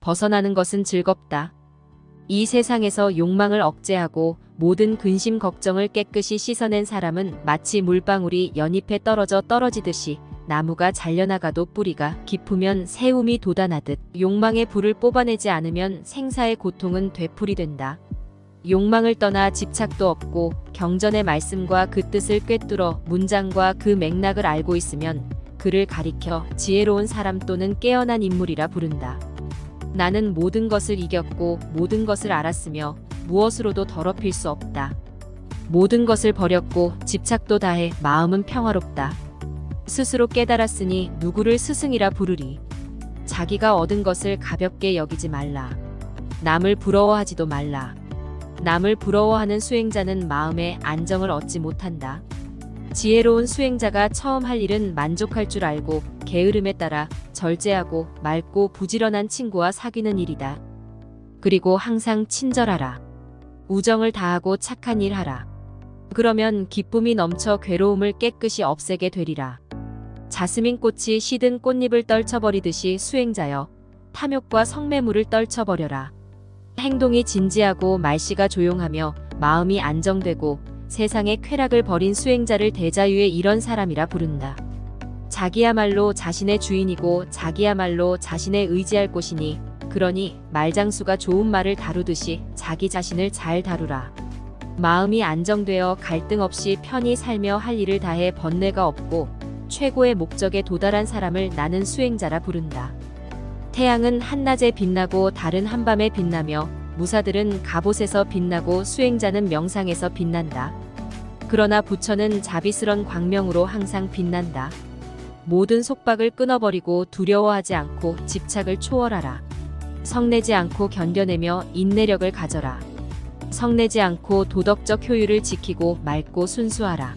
벗어나는 것은 즐겁다. 이 세상에서 욕망을 억제하고 모든 근심 걱정을 깨끗이 씻어낸 사람은 마치 물방울이 연잎에 떨어져 떨어지듯이 나무가 잘려나가도 뿌리가 깊으면 새움이 돋아나듯 욕망의 불을 뽑아내지 않으면 생사의 고통은 되풀이된다. 욕망을 떠나 집착도 없고 경전의 말씀과 그 뜻을 꿰뚫어 문장과 그 맥락을 알고 있으면 그를 가리켜 지혜로운 사람 또는 깨어난 인물이라 부른다. 나는 모든 것을 이겼고 모든 것을 알았으며 무엇으로도 더럽힐 수 없다. 모든 것을 버렸고 집착도 다해 마음은 평화롭다. 스스로 깨달았으니 누구를 스승이라 부르리. 자기가 얻은 것을 가볍게 여기지 말라. 남을 부러워하지도 말라. 남을 부러워하는 수행자는 마음의 안정을 얻지 못한다. 지혜로운 수행자가 처음 할 일은 만족할 줄 알고 게으름에 따라 절제하고 맑고 부지런한 친구와 사귀는 일이다. 그리고 항상 친절하라. 우정을 다하고 착한 일 하라. 그러면 기쁨이 넘쳐 괴로움을 깨끗이 없애게 되리라. 자스민 꽃이 시든 꽃잎을 떨쳐버리듯이 수행자여 탐욕과 성매물을 떨쳐버려라. 행동이 진지하고 말씨가 조용하며 마음이 안정되고 세상의 쾌락을 버린 수행자를 대자유의 이런 사람이라 부른다. 자기야말로 자신의 주인이고 자기야말로 자신의 의지할 곳이니 그러니 말장수가 좋은 말을 다루듯이 자기 자신을 잘 다루라. 마음이 안정되어 갈등 없이 편히 살며 할 일을 다해 번뇌가 없고 최고의 목적에 도달한 사람을 나는 수행자라 부른다. 태양은 한낮에 빛나고 달은 한밤에 빛나며 무사들은 갑옷에서 빛나고 수행자는 명상에서 빛난다. 그러나 부처는 자비스런 광명으로 항상 빛난다. 모든 속박을 끊어버리고 두려워하지 않고 집착을 초월하라. 성내지 않고 견뎌내며 인내력을 가져라. 성내지 않고 도덕적 효율을 지키고 맑고 순수하라.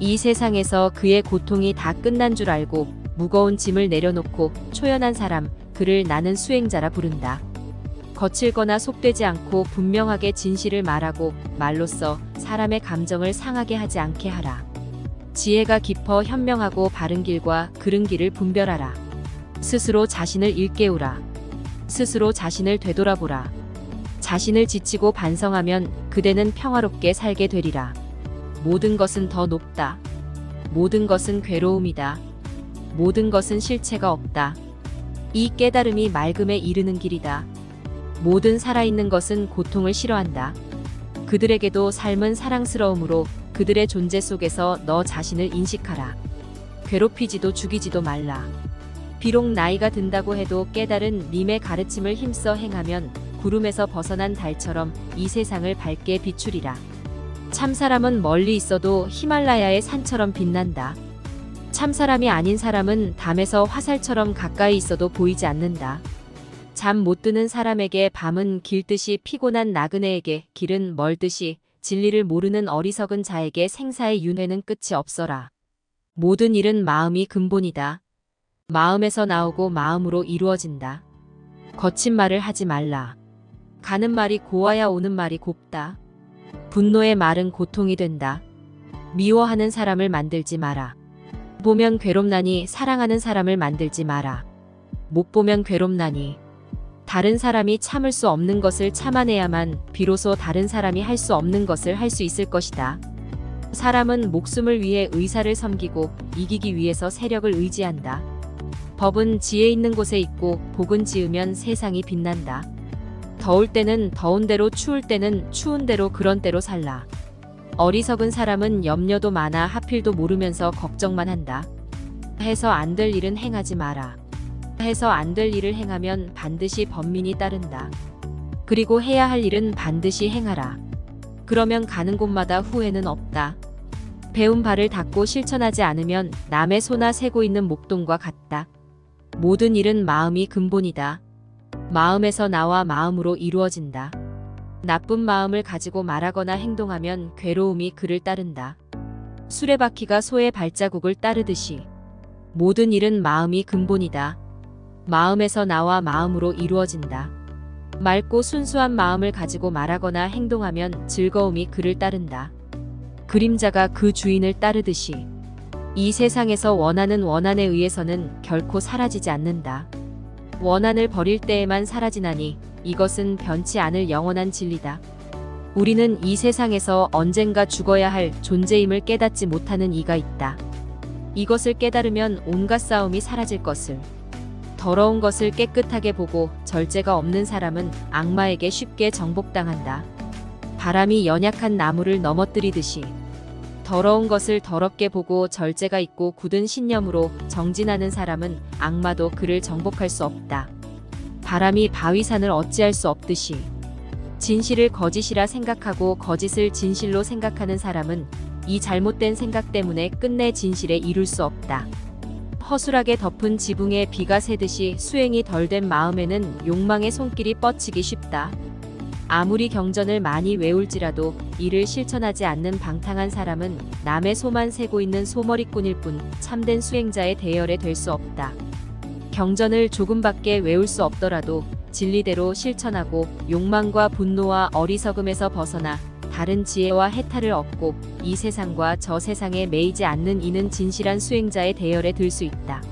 이 세상에서 그의 고통이 다 끝난 줄 알고 무거운 짐을 내려놓고 초연한 사람, 그를 나는 수행자라 부른다. 거칠거나 속되지 않고 분명하게 진실을 말하고 말로써 사람의 감정을 상하게 하지 않게 하라. 지혜가 깊어 현명하고 바른 길과 그른 길을 분별하라. 스스로 자신을 일깨우라. 스스로 자신을 되돌아보라. 자신을 지치고 반성하면 그대는 평화롭게 살게 되리라. 모든 것은 더 높다. 모든 것은 괴로움이다. 모든 것은 실체가 없다. 이 깨달음이 맑음에 이르는 길이다. 모든 살아있는 것은 고통을 싫어한다. 그들에게도 삶은 사랑스러움으로 그들의 존재 속에서 너 자신을 인식하라. 괴롭히지도 죽이지도 말라. 비록 나이가 든다고 해도 깨달은 님의 가르침을 힘써 행하면 구름에서 벗어난 달처럼 이 세상을 밝게 비추리라. 참사람은 멀리 있어도 히말라야의 산처럼 빛난다. 참사람이 아닌 사람은 담에서 화살처럼 가까이 있어도 보이지 않는다. 잠 못 드는 사람에게 밤은 길듯이 피곤한 나그네에게 길은 멀듯이 진리를 모르는 어리석은 자에게 생사의 윤회는 끝이 없어라. 모든 일은 마음이 근본이다. 마음에서 나오고 마음으로 이루어진다. 거친 말을 하지 말라. 가는 말이 고와야 오는 말이 곱다. 분노의 말은 고통이 된다. 미워하는 사람을 만들지 마라. 보면 괴롭나니 사랑하는 사람을 만들지 마라. 못 보면 괴롭나니 다른 사람이 참을 수 없는 것을 참아내야만 비로소 다른 사람이 할 수 없는 것을 할 수 있을 것이다. 사람은 목숨을 위해 의사를 섬기고 이기기 위해서 세력을 의지한다. 법은 지혜 있는 곳에 있고 복은 지으면 세상이 빛난다. 더울 때는 더운 대로 추울 때는 추운 대로 그런 대로 살라. 어리석은 사람은 염려도 많아 하필도 모르면서 걱정만 한다. 해서 안 될 일은 행하지 마라. 해서 안 될 일을 행하면 반드시 번민이 따른다. 그리고 해야 할 일은 반드시 행하라. 그러면 가는 곳마다 후회는 없다. 배운 발을 닦고 실천하지 않으면 남의 소나 세고 있는 목동과 같다. 모든 일은 마음이 근본이다. 마음에서 나와 마음으로 이루어진다. 나쁜 마음을 가지고 말하거나 행동하면 괴로움이 그를 따른다. 수레바퀴가 소의 발자국을 따르듯이 모든 일은 마음이 근본이다. 마음에서 나와 마음으로 이루어진다. 맑고 순수한 마음을 가지고 말하거나 행동하면 즐거움이 그를 따른다. 그림자가 그 주인을 따르듯이 이 세상에서 원하는 원한에 의해서는 결코 사라지지 않는다. 원한을 버릴 때에만 사라지나니 이것은 변치 않을 영원한 진리다. 우리는 이 세상에서 언젠가 죽어야 할 존재임을 깨닫지 못하는 이가 있다. 이것을 깨달으면 온갖 싸움이 사라질 것을. 더러운 것을 깨끗하게 보고 절제가 없는 사람은 악마에게 쉽게 정복당한다. 바람이 연약한 나무를 넘어뜨리듯이 더러운 것을 더럽게 보고 절제가 있고 굳은 신념으로 정진하는 사람은 악마도 그를 정복할 수 없다. 바람이 바위산을 어찌할 수 없듯이 진실을 거짓이라 생각하고 거짓을 진실로 생각하는 사람은 이 잘못된 생각 때문에 끝내 진실에 이룰 수 없다. 허술하게 덮은 지붕에 비가 새듯이 수행이 덜 된 마음에는 욕망의 손길이 뻗치기 쉽다. 아무리 경전을 많이 외울지라도 이를 실천하지 않는 방탕한 사람은 남의 소만 세고 있는 소머리꾼일 뿐 참된 수행자의 대열에 될 수 없다. 경전을 조금밖에 외울 수 없더라도 진리대로 실천하고 욕망과 분노와 어리석음에서 벗어나 다른 지혜와 해탈을 얻고 이 세상과 저 세상에 매이지 않는 이는 진실한 수행자의 대열에 들 수 있다.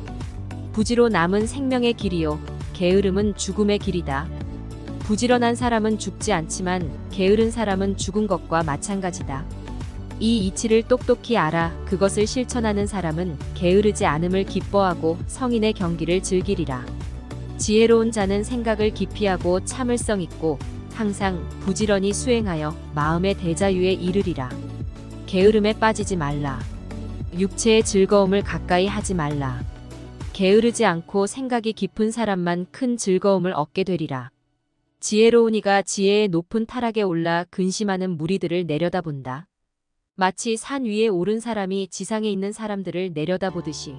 부지로 남은 생명의 길이요 게으름은 죽음의 길이다. 부지런한 사람은 죽지 않지만 게으른 사람은 죽은 것과 마찬가지다. 이 이치를 똑똑히 알아 그것을 실천하는 사람은 게으르지 않음을 기뻐하고 성인의 경기를 즐기리라. 지혜로운 자는 생각을 기피하고 참을성 있고 항상 부지런히 수행하여 마음의 대자유에 이르리라. 게으름에 빠지지 말라. 육체의 즐거움을 가까이 하지 말라. 게으르지 않고 생각이 깊은 사람만 큰 즐거움을 얻게 되리라. 지혜로운 이가 지혜의 높은 타락에 올라 근심하는 무리들을 내려다본다. 마치 산 위에 오른 사람이 지상에 있는 사람들을 내려다보듯이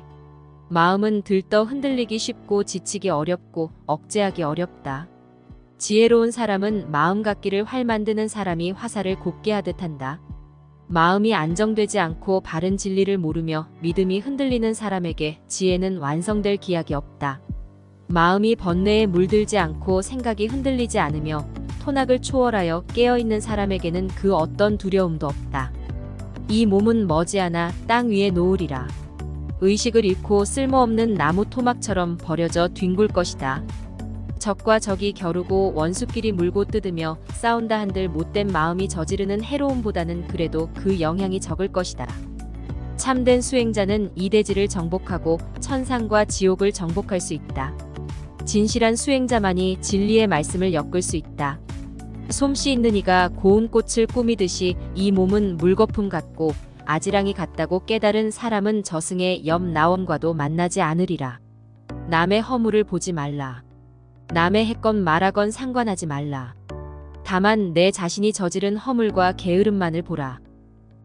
마음은 들떠 흔들리기 쉽고 지치기 어렵고 억제하기 어렵다. 지혜로운 사람은 마음 갖기를 활 만드는 사람이 화살을 곱게 하듯 한다. 마음이 안정되지 않고 바른 진리를 모르며 믿음이 흔들리는 사람에게 지혜는 완성될 기약이 없다. 마음이 번뇌에 물들지 않고 생각이 흔들리지 않으며 토낙을 초월하여 깨어있는 사람에게는 그 어떤 두려움도 없다. 이 몸은 머지않아 땅 위에 놓으리라. 의식을 잃고 쓸모없는 나무 토막처럼 버려져 뒹굴 것이다. 적과 적이 겨루고 원수끼리 물고 뜯으며 싸운다 한들 못된 마음이 저지르는 해로움보다는 그래도 그 영향이 적을 것이다. 참된 수행자는 이대지를 정복하고 천상과 지옥을 정복할 수 있다. 진실한 수행자만이 진리의 말씀을 엮을 수 있다. 솜씨 있는 이가 고운 꽃을 꾸미듯이 이 몸은 물거품 같고 아지랑이 같다고 깨달은 사람은 저승의 옆 나원과도 만나지 않으리라. 남의 허물을 보지 말라. 남의 했건 말하건 상관하지 말라. 다만 내 자신이 저지른 허물과 게으름만을 보라.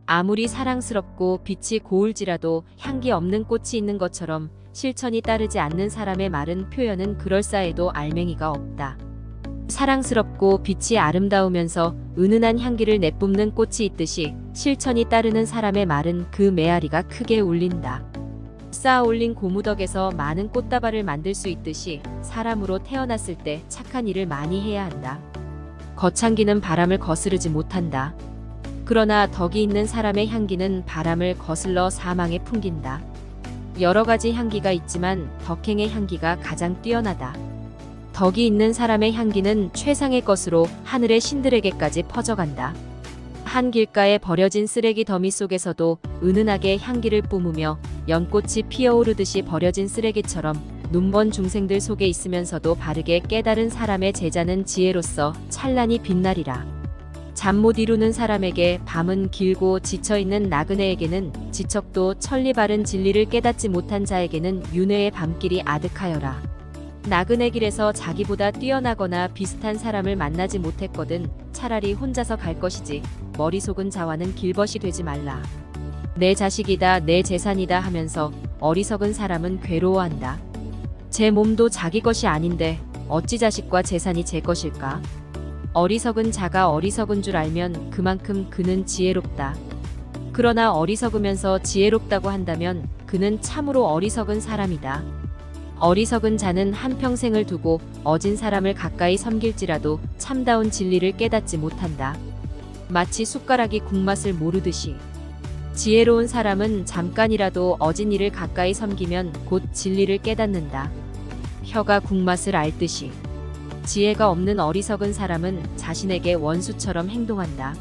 아무리 사랑스럽고 빛이 고울지라도 향기 없는 꽃이 있는 것처럼 실천이 따르지 않는 사람의 말은 표현은 그럴싸해도 알맹이가 없다. 사랑스럽고 빛이 아름다우면서 은은한 향기를 내뿜는 꽃이 있듯이 실천이 따르는 사람의 말은 그 메아리가 크게 울린다. 쌓아 올린 고무덕에서 많은 꽃다발을 만들 수 있듯이 사람으로 태어났을 때 착한 일을 많이 해야 한다. 거창기는 바람을 거스르지 못한다. 그러나 덕이 있는 사람의 향기는 바람을 거슬러 사망에 풍긴다. 여러 가지 향기가 있지만 덕행의 향기가 가장 뛰어나다. 덕이 있는 사람의 향기는 최상의 것으로 하늘의 신들에게까지 퍼져간다. 한 길가에 버려진 쓰레기 더미 속에서도 은은하게 향기를 뿜으며 연꽃이 피어오르듯이 버려진 쓰레기처럼 눈먼 중생들 속에 있으면서도 바르게 깨달은 사람의 제자는 지혜로서 찬란히 빛나리라. 잠 못 이루는 사람에게 밤은 길고 지쳐있는 나그네에게는 지척도 천리 바른 진리를 깨닫지 못한 자에게는 윤회의 밤길이 아득하여라. 나그네 길에서 자기보다 뛰어나거나 비슷한 사람을 만나지 못했거든 차라리 혼자서 갈 것이지 머리속은 자와는 길벗이 되지 말라. 내 자식이다 내 재산이다 하면서 어리석은 사람은 괴로워한다. 제 몸도 자기 것이 아닌데 어찌 자식과 재산이 제 것일까? 어리석은 자가 어리석은 줄 알면 그만큼 그는 지혜롭다. 그러나 어리석으면서 지혜롭다고 한다면 그는 참으로 어리석은 사람이다. 어리석은 자는 한평생을 두고 어진 사람을 가까이 섬길지라도 참다운 진리를 깨닫지 못한다. 마치 숟가락이 국맛을 모르듯이. 지혜로운 사람은 잠깐이라도 어진 이를 가까이 섬기면 곧 진리를 깨닫는다. 혀가 국맛을 알듯이 지혜가 없는 어리석은 사람은 자신에게 원수처럼 행동한다.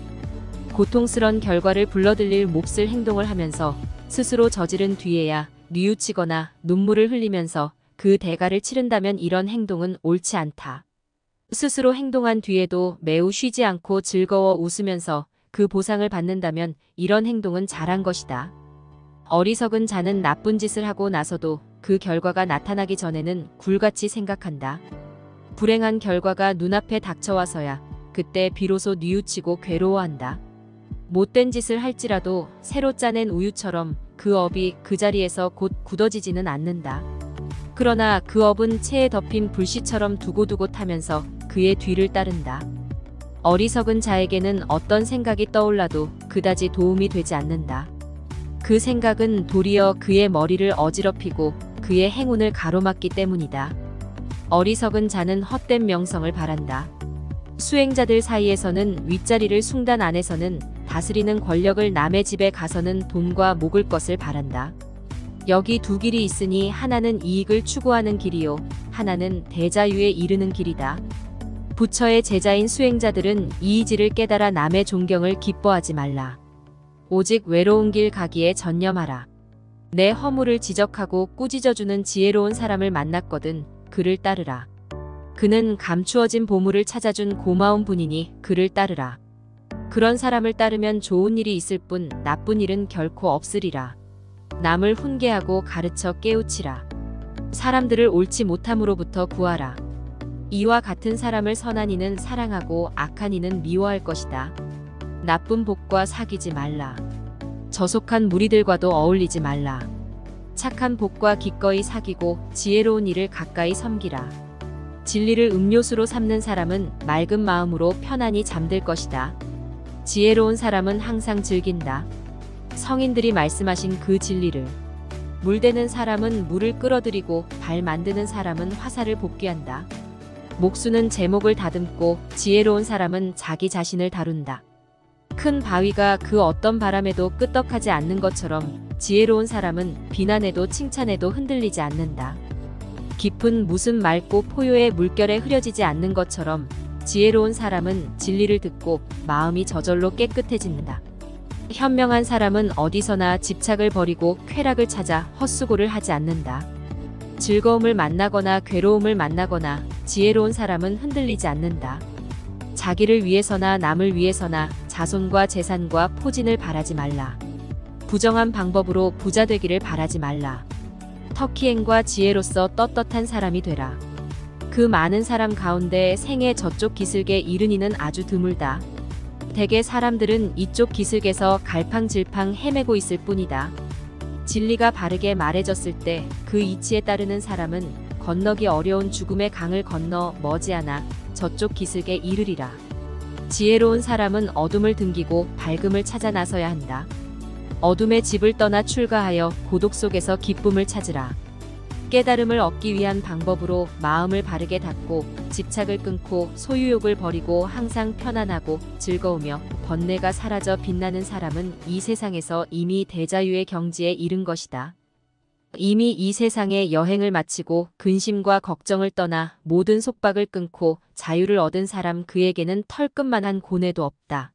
고통스런 결과를 불러들일 몹쓸 행동을 하면서 스스로 저지른 뒤에야 뉘우치거나 눈물을 흘리면서 그 대가를 치른다면 이런 행동은 옳지 않다. 스스로 행동한 뒤에도 매우 쉬지 않고 즐거워 웃으면서 그 보상을 받는다면 이런 행동은 잘한 것이다. 어리석은 자는 나쁜 짓을 하고 나서도 그 결과가 나타나기 전에는 굴같이 생각한다. 불행한 결과가 눈앞에 닥쳐와서야 그때 비로소 뉘우치고 괴로워한다. 못된 짓을 할지라도 새로 짜낸 우유처럼 그 업이 그 자리에서 곧 굳어지지는 않는다. 그러나 그 업은 체에 덮인 불씨처럼 두고두고 타면서 그의 뒤를 따른다. 어리석은 자에게는 어떤 생각이 떠올라도 그다지 도움이 되지 않는다. 그 생각은 도리어 그의 머리를 어지럽히고 그의 행운을 가로막기 때문이다. 어리석은 자는 헛된 명성을 바란다. 수행자들 사이에서는 윗자리를 숭단 안에서는 다스리는 권력을 남의 집에 가서는 돈과 목을 것을 바란다. 여기 두 길이 있으니 하나는 이익을 추구하는 길이요, 하나는 대자유에 이르는 길이다. 부처의 제자인 수행자들은 이의지를 깨달아 남의 존경을 기뻐하지 말라. 오직 외로운 길 가기에 전념하라. 내 허물을 지적하고 꾸짖어주는 지혜로운 사람을 만났거든 그를 따르라. 그는 감추어진 보물을 찾아준 고마운 분이니 그를 따르라. 그런 사람을 따르면 좋은 일이 있을 뿐 나쁜 일은 결코 없으리라. 남을 훈계하고 가르쳐 깨우치라. 사람들을 옳지 못함으로부터 구하라. 이와 같은 사람을 선한 이는 사랑하고 악한 이는 미워할 것이다. 나쁜 복과 사귀지 말라. 저속한 무리들과도 어울리지 말라. 착한 복과 기꺼이 사귀고 지혜로운 일을 가까이 섬기라. 진리를 음료수로 삼는 사람은 맑은 마음으로 편안히 잠들 것이다. 지혜로운 사람은 항상 즐긴다. 성인들이 말씀하신 그 진리를. 물대는 사람은 물을 끌어들이고 발 만드는 사람은 화살을 복귀한다. 목수는 제목을 다듬고 지혜로운 사람은 자기 자신을 다룬다. 큰 바위가 그 어떤 바람에도 끄떡하지 않는 것처럼 지혜로운 사람은 비난에도 칭찬에도 흔들리지 않는다. 깊은 무슨 맑고 포효의 물결에 흐려지지 않는 것처럼 지혜로운 사람은 진리를 듣고 마음이 저절로 깨끗해진다. 현명한 사람은 어디서나 집착을 버리고 쾌락을 찾아 헛수고를 하지 않는다. 즐거움을 만나거나 괴로움을 만나거나 지혜로운 사람은 흔들리지 않는다. 자기를 위해서나 남을 위해서나 자손과 재산과 포진을 바라지 말라. 부정한 방법으로 부자 되기를 바라지 말라. 터키행과 지혜로서 떳떳한 사람이 되라. 그 많은 사람 가운데 생애 저쪽 기슭에 이른 이는 아주 드물다. 대개 사람들은 이쪽 기슭에서 갈팡질팡 헤매고 있을 뿐이다. 진리가 바르게 말해졌을 때 그 이치에 따르는 사람은 건너기 어려운 죽음의 강을 건너 머지않아 저쪽 기슭에 이르리라. 지혜로운 사람은 어둠을 등기고 밝음을 찾아 나서야 한다. 어둠의 집을 떠나 출가하여 고독 속에서 기쁨을 찾으라. 깨달음을 얻기 위한 방법으로 마음을 바르게 닫고 집착을 끊고 소유욕을 버리고 항상 편안하고 즐거우며 번뇌가 사라져 빛나는 사람은 이 세상에서 이미 대자유의 경지에 이른 것이다. 이미 이 세상의 여행을 마치고 근심과 걱정을 떠나 모든 속박을 끊고 자유를 얻은 사람 그에게는 털끝만한 고뇌도 없다.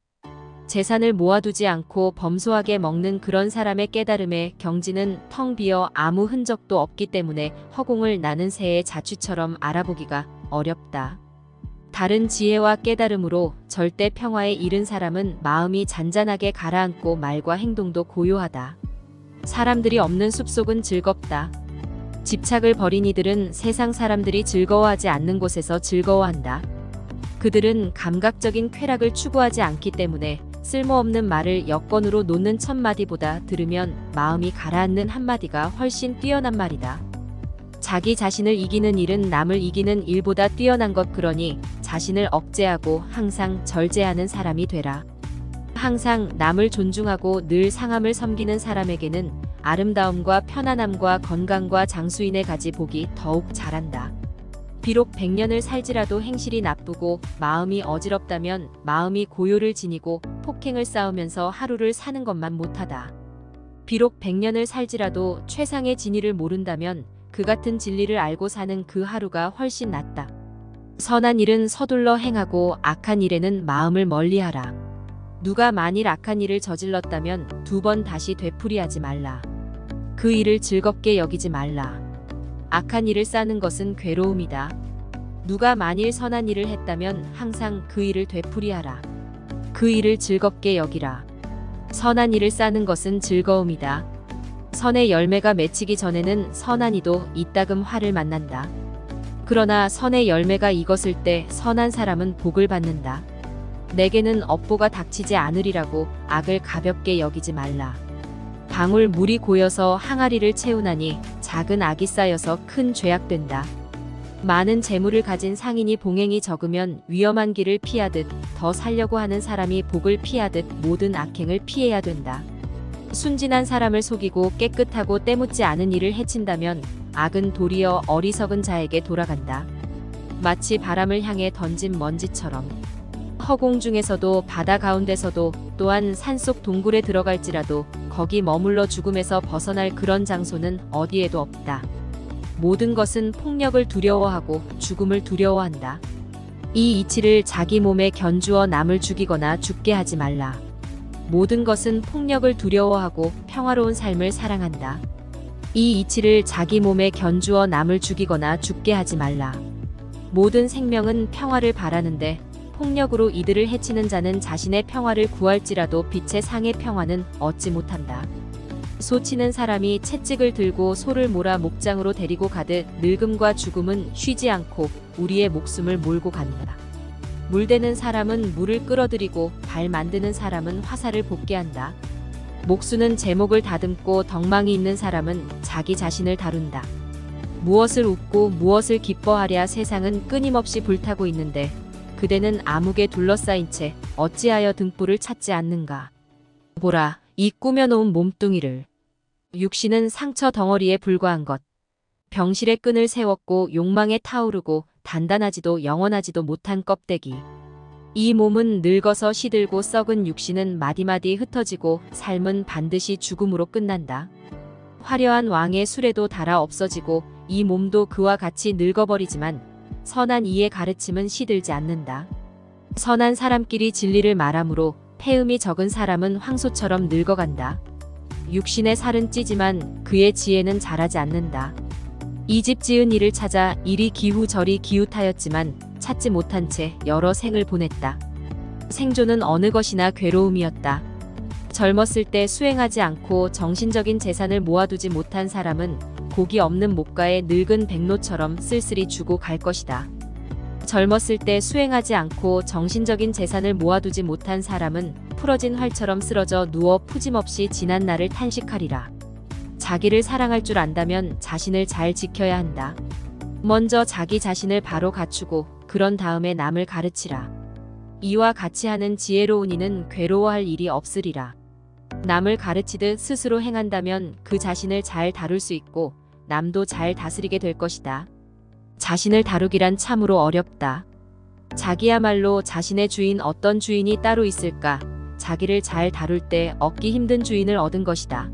재산을 모아두지 않고 범소하게 먹는 그런 사람의 깨달음의 경지는 텅 비어 아무 흔적도 없기 때문에 허공을 나는 새의 자취처럼 알아보기가 어렵다. 다른 지혜와 깨달음으로 절대 평화에 이른 사람은 마음이 잔잔하게 가라앉고 말과 행동도 고요하다. 사람들이 없는 숲속은 즐겁다. 집착을 버린 이들은 세상 사람들이 즐거워하지 않는 곳에서 즐거워한다. 그들은 감각적인 쾌락을 추구하지 않기 때문에 쓸모없는 말을 여건으로 놓는 첫마디보다 들으면 마음이 가라앉는 한마디가 훨씬 뛰어난 말이다. 자기 자신을 이기는 일은 남을 이기는 일보다 뛰어난 것 그러니 자신을 억제하고 항상 절제하는 사람이 되라. 항상 남을 존중하고 늘 상함을 섬기는 사람에게는 아름다움과 편안함과 건강과 장수인의 가지 복이 더욱 자란다. 비록 백년을 살지라도 행실이 나쁘고 마음이 어지럽다면 마음이 고요를 지니고 폭행을 쌓으면서 하루를 사는 것만 못하다. 비록 백년을 살지라도 최상의 진의를 모른다면 그 같은 진리를 알고 사는 그 하루가 훨씬 낫다. 선한 일은 서둘러 행하고 악한 일에는 마음을 멀리하라. 누가 만일 악한 일을 저질렀다면 두 번 다시 되풀이하지 말라. 그 일을 즐겁게 여기지 말라. 악한 일을 싸는 것은 괴로움이다. 누가 만일 선한 일을 했다면 항상 그 일을 되풀이하라. 그 일을 즐겁게 여기라. 선한 일을 싸는 것은 즐거움이다. 선의 열매가 맺히기 전에는 선한 이도 이따금 화를 만난다. 그러나 선의 열매가 익었을 때 선한 사람은 복을 받는다. 내게는 업보가 닥치지 않으리라고 악을 가볍게 여기지 말라. 방울 물이 고여서 항아리를 채우나니 작은 악이 쌓여서 큰 죄악된다. 많은 재물을 가진 상인이 봉행이 적으면 위험한 길을 피하듯 더 살려고 하는 사람이 복을 피하듯 모든 악행을 피해야 된다. 순진한 사람을 속이고 깨끗하고 때묻지 않은 일을 해친다면 악은 도리어 어리석은 자에게 돌아간다. 마치 바람을 향해 던진 먼지처럼. 허공 중에서도 바다 가운데서도 또한 산속 동굴에 들어갈지라도 거기 머물러 죽음에서 벗어날 그런 장소는 어디에도 없다. 모든 것은 폭력을 두려워하고 죽음을 두려워한다. 이 이치를 자기 몸에 견주어 남을 죽이거나 죽게 하지 말라. 모든 것은 폭력을 두려워하고 평화로운 삶을 사랑한다. 이 이치를 자기 몸에 견주어 남을 죽이거나 죽게 하지 말라. 모든 생명은 평화를 바라는데 폭력으로 이들을 해치는 자는 자신의 평화를 구할지라도 빛의 상의 평화는 얻지 못한다. 소치는 사람이 채찍을 들고 소를 몰아 목장으로 데리고 가듯 늙음과 죽음은 쉬지 않고 우리의 목숨을 몰고 간다. 물대는 사람은 물을 끌어들이고 발 만드는 사람은 화살을 볶게 한다. 목수는 제목을 다듬고 덕망이 있는 사람은 자기 자신을 다룬다. 무엇을 웃고 무엇을 기뻐하랴 세상은 끊임없이 불타고 있는데 그대는 암흑에 둘러싸인 채 어찌하여 등불을 찾지 않는가. 보라, 이 꾸며놓은 몸뚱이를. 육신은 상처 덩어리에 불과한 것. 병실의 끈을 세웠고 욕망에 타오르고 단단하지도 영원하지도 못한 껍데기. 이 몸은 늙어서 시들고 썩은 육신은 마디마디 흩어지고 삶은 반드시 죽음으로 끝난다. 화려한 왕의 수레도 달아 없어지고 이 몸도 그와 같이 늙어버리지만 선한 이의 가르침은 시들지 않는다. 선한 사람끼리 진리를 말하므로 폐음이 적은 사람은 황소처럼 늙어간다. 육신의 살은 찌지만 그의 지혜는 자라지 않는다. 이 집 지은 일을 찾아 이리 기후 저리 기웃하였지만 찾지 못한 채 여러 생을 보냈다. 생존은 어느 것이나 괴로움이었다. 젊었을 때 수행하지 않고 정신적인 재산을 모아두지 못한 사람은 고기 없는 목가에 늙은 백로처럼 쓸쓸히 주고 갈 것이다. 젊었을 때 수행하지 않고 정신적인 재산을 모아두지 못한 사람은 풀어진 활처럼 쓰러져 누워 푸짐없이 지난 날을 탄식하리라. 자기를 사랑할 줄 안다면 자신을 잘 지켜야 한다. 먼저 자기 자신을 바로 갖추고 그런 다음에 남을 가르치라. 이와 같이 하는 지혜로운 이는 괴로워할 일이 없으리라. 남을 가르치듯 스스로 행한다면 그 자신을 잘 다룰 수 있고 남도 잘 다스리게 될 것이다. 자신을 다루기란 참으로 어렵다. 자기야말로 자신의 주인 어떤 주인이 따로 있을까? 자기를 잘 다룰 때 얻기 힘든 주인을 얻은 것이다.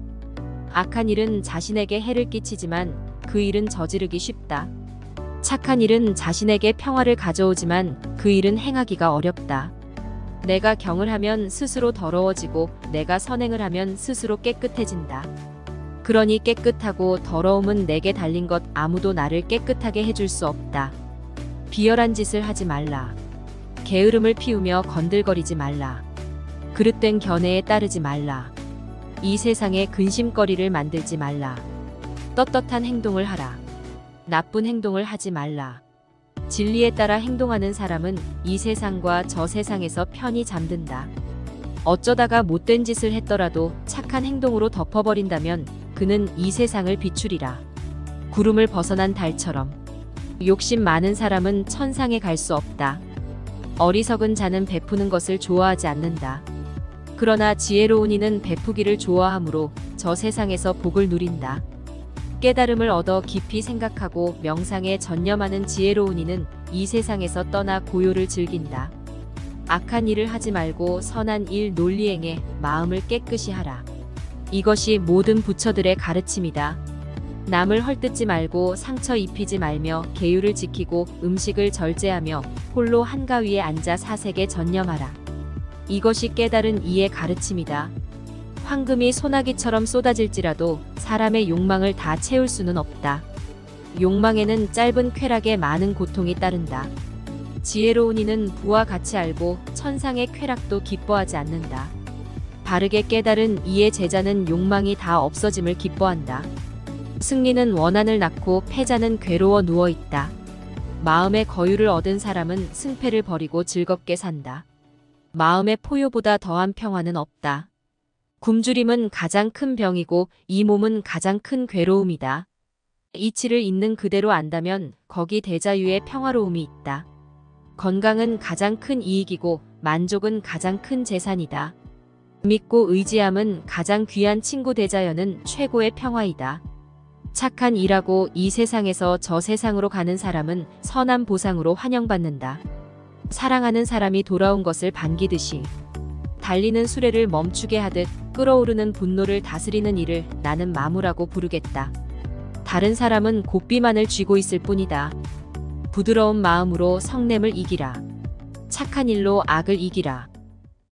악한 일은 자신에게 해를 끼치지만 그 일은 저지르기 쉽다. 착한 일은 자신에게 평화를 가져오지만 그 일은 행하기가 어렵다. 내가 경을 하면 스스로 더러워지고 내가 선행을 하면 스스로 깨끗해진다. 그러니 깨끗하고 더러움은 내게 달린 것 아무도 나를 깨끗하게 해줄 수 없다. 비열한 짓을 하지 말라. 게으름을 피우며 건들거리지 말라. 그릇된 견해에 따르지 말라. 이 세상에 근심거리를 만들지 말라. 떳떳한 행동을 하라. 나쁜 행동을 하지 말라. 진리에 따라 행동하는 사람은 이 세상과 저 세상에서 편히 잠든다. 어쩌다가 못된 짓을 했더라도 착한 행동으로 덮어버린다면 그는 이 세상을 비추리라. 구름을 벗어난 달처럼. 욕심 많은 사람은 천상에 갈 수 없다. 어리석은 자는 베푸는 것을 좋아하지 않는다. 그러나 지혜로운 이는 베푸기를 좋아하므로 저 세상에서 복을 누린다. 깨달음을 얻어 깊이 생각하고 명상에 전념하는 지혜로운 이는 이 세상에서 떠나 고요를 즐긴다. 악한 일을 하지 말고 선한 일 논리행에 마음을 깨끗이 하라. 이것이 모든 부처들의 가르침이다. 남을 헐뜯지 말고 상처 입히지 말며 계율을 지키고 음식을 절제하며 홀로 한가위에 앉아 사색에 전념하라. 이것이 깨달은 이의 가르침이다. 황금이 소나기처럼 쏟아질지라도 사람의 욕망을 다 채울 수는 없다. 욕망에는 짧은 쾌락에 많은 고통이 따른다. 지혜로운 이는 부와 같이 알고 천상의 쾌락도 기뻐하지 않는다. 바르게 깨달은 이의 제자는 욕망이 다 없어짐을 기뻐한다. 승리는 원한을 낳고 패자는 괴로워 누워 있다. 마음의 거유를 얻은 사람은 승패를 버리고 즐겁게 산다. 마음의 포효보다 더한 평화는 없다. 굶주림은 가장 큰 병이고 이 몸은 가장 큰 괴로움이다. 이치를 있는 그대로 안다면 거기 대자유의 평화로움이 있다. 건강은 가장 큰 이익이고 만족은 가장 큰 재산이다. 믿고 의지함은 가장 귀한 친구 대자연은 최고의 평화이다. 착한 일하고 이 세상에서 저 세상으로 가는 사람은 선한 보상으로 환영받는다. 사랑하는 사람이 돌아온 것을 반기듯이 달리는 수레를 멈추게 하듯 끓어오르는 분노를 다스리는 일을 나는 마무라고 부르겠다. 다른 사람은 고삐만을 쥐고 있을 뿐이다. 부드러운 마음으로 성냄을 이기라. 착한 일로 악을 이기라.